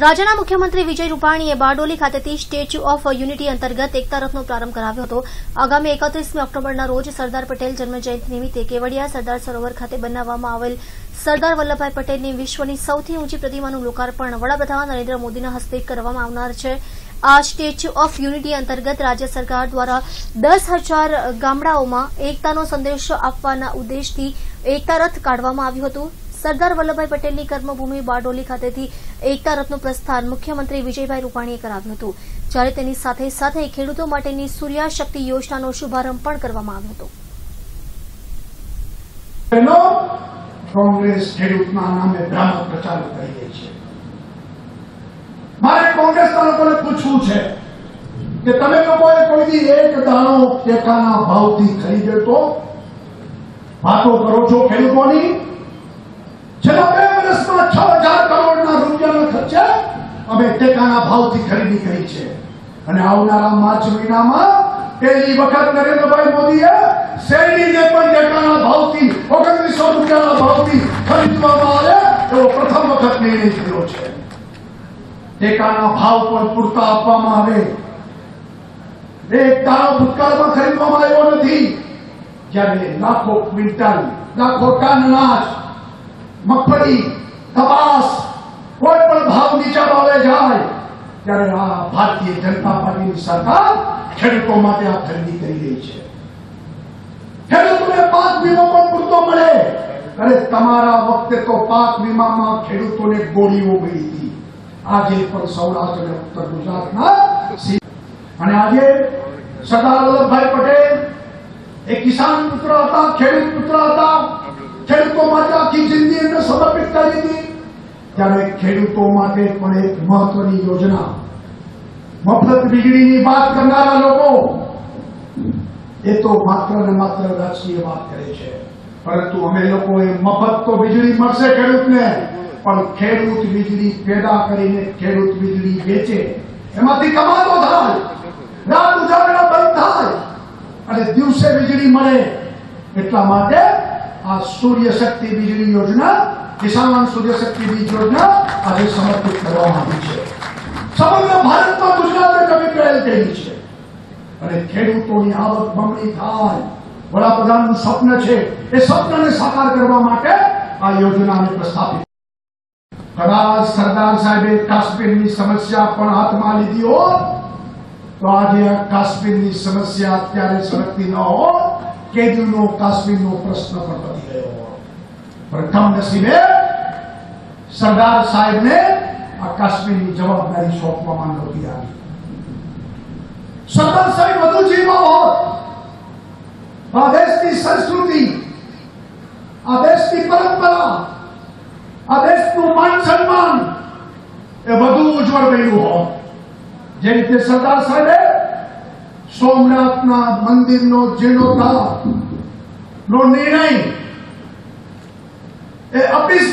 રાજ્યના મુખ્યમંત્રી વિજય રૂપાણીએ બારડોલી ખાતેથી સ્ટેચ્યુ ઓફ યુનિટી અંતર્ગત એકતા રથનો પ્રારંભ કરાવ્યો હતો. આગામી એકત્રીસમી ઓક્ટોબરના રોજ સરદાર પટેલ જન્મજયંતિ નિમિત્તે કેવડિયા સરદાર સરોવર ખાતે બનાવવામાં આવેલ સરદાર વલ્લભભાઈ પટેલની વિશ્વની સૌથી ઊંચી પ્રતિમાનું લોકાર્પણ વડાપ્રધાન નરેન્દ્ર મોદીના હસ્તે કરવામાં આવનાર છે. આ સ્ટેચ્યુ ઓફ યુનિટી અંતર્ગત રાજ્ય સરકાર દ્વારા દસ હજાર ગામડાઓમાં એકતાનો સંદેશ આપવાના ઉદ્દેશથી એકતા રથ કાઢવામાં આવ્યું હતું. સરદાર વલ્લભભાઈ પટેલની કર્મભૂમિ બારડોલી ખાતેથી એકતા રથનું પ્રસ્થાન મુખ્યમંત્રી વિજયભાઈ રૂપાણીએ કરાવ્યું હતું. જ્યારે તેની સાથે સાથે ખેડૂતો માટેની સૂર્યા શક્તિ યોજનાનો શુભારંભ પણ કરવામાં આવ્યો હતો. એનો કોંગ્રેસ ખેડૂતના નામે ભ્રામક પ્રચાર કરી રહી છે મારે કોંગ્રેસના લોકોને પૂછવું છે કે તમે લોકોએ કોઈથી એક દાણો ટેકાના ભાવથી ખરીદ્યો તો વાતો કરો છો ખેડૂતોની? અમે ટેકાના ભાવથી ખરીદી કરી છે. અને આવનારા માર્ચ મહિનામાં પહેલી વખત નરેન્દ્રભાઈ મોદીએ શેરડીને પણ ટેકાના ભાવથી, ઓગણત્રીસો રૂપિયાના ભાવથી ખરીદવામાં આવે એવો પ્રથમ વખત નિર્ણય થયો છે. ટેકાના ભાવ પણ પૂરતા આપવામાં આવે. એક દાણો ભૂતકાળમાં ખરીદવામાં આવ્યો નથી. જ્યારે લાખો ક્વિન્ટલ, લાખો ટન અનાજ, મગફળી, કપાસ નીચા ભાવે જાય, ત્યારે આ ભારતીય જનતા પાર્ટીની સરકાર ખેડૂતો માટે આ ખરીદી કરી રહી છે. ખેડૂતોને પાક વીમો પણ પૂરતો મળે. અરે તમારા વખતે તો પાક વીમામાં ખેડૂતોને ગોળીઓ મળી આજે પણ સૌરાષ્ટ્ર અને ઉત્તર ગુજરાતના અને આજે સરદાર વલ્લભભાઈ પટેલ એ કિસાન પુત્ર હતા, ખેડૂત પુત્ર હતા. ખેડૂતો માટે આખી જિંદગી એમને સમર્પિત કરી હતી ત્યારે ખેડૂતો માટે પણ એક મહત્વની યોજના. મફત વીજળીની વાત કરનારા લોકો, એ તો માત્ર ને માત્ર રાજકીય વાત કરે છે. પરંતુ અમે લોકોએ મફત તો વીજળી મળશે ખેડૂતને, પણ ખેડૂત વીજળી પેદા કરીને ખેડૂત વીજળી વેચે. એમાંથી કમાતો થાય, રાત ઉજાગરા બંધ થાય, અને દિવસે વીજળી મળે. એટલા માટે આ સૂર્ય શક્તિ વીજળી યોજના કિસાન સૂર્ય બીજ યોજના આજે સમર્પિત કરવામાં આવી છે સમગ્ર ભારતમાં ગુજરાતે કમી પહેલ કરી છે અને ખેડૂતોની આવક બમણી થાય વડાપ્રધાનનું સ્વપ્ન છે એ સ્વપ્નને સાકાર કરવા માટે આ યોજનાને પ્રસ્થાપિત કદાચ સરદાર સાહેબે કાશ્મીરની સમસ્યા પણ હાથમાં લીધી હોત તો આજે કાશ્મીરની સમસ્યા અત્યારે સળગતી ન હોત કેદીનો કાશ્મીરનો પ્રશ્ન પણ વધી ગયો હોત પણ કમનસીબે સરદાર સાહેબને આ કાશ્મીરની જવાબદારી સોંપવામાં નહોતી આવી સરદાર સાહેબ વધુ જીવવા હોત આ દેશની સંસ્કૃતિ આ દેશની પરંપરા આ દેશનું માન સન્માન એ વધુ ઉજ્જવળ બન્યું હોત જે રીતે સરદાર સાહેબે સોમનાથના મંદિરનો જીર્ણોદ્ધાર નો નિર્ણય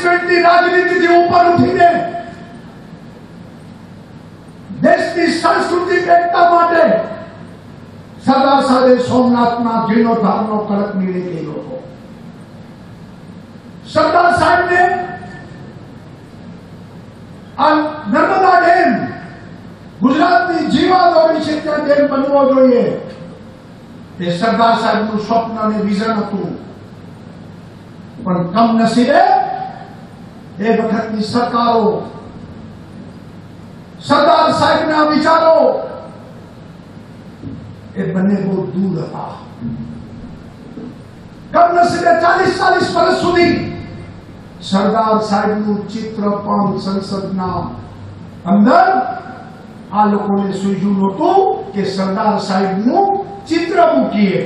અપીસમેન્ટની રાજનીતિથી ઉપર ઉઠીને દેશની સાંસ્કૃતિક એકતા માટે સદા સાહેબે સોમનાથના જીર્ણોદ્ધારનો કડક નિર્ણય કર્યો હતો. સરદાર સાહેબને આ નર્મદા ડેમ ગુજરાતની જીવાદોરી છે ત્યાં ડેમ બનવો જોઈએ. એ સરદાર સાહેબનું સ્વપ્ન અને વિઝન હતું. પણ કમનસીબે એ વખતની સરકારો સરદાર સાહેબના વિચારો એ બંને બહુ દૂર હતા કમનસીબે ચાલીસ ચાલીસ વર્ષ સુધી સરદાર સાહેબનું ચિત્ર પણ સંસદના અંદર આ લોકોને સૂઝ્યું નહોતું કે સરદાર સાહેબનું ચિત્ર મૂકીએ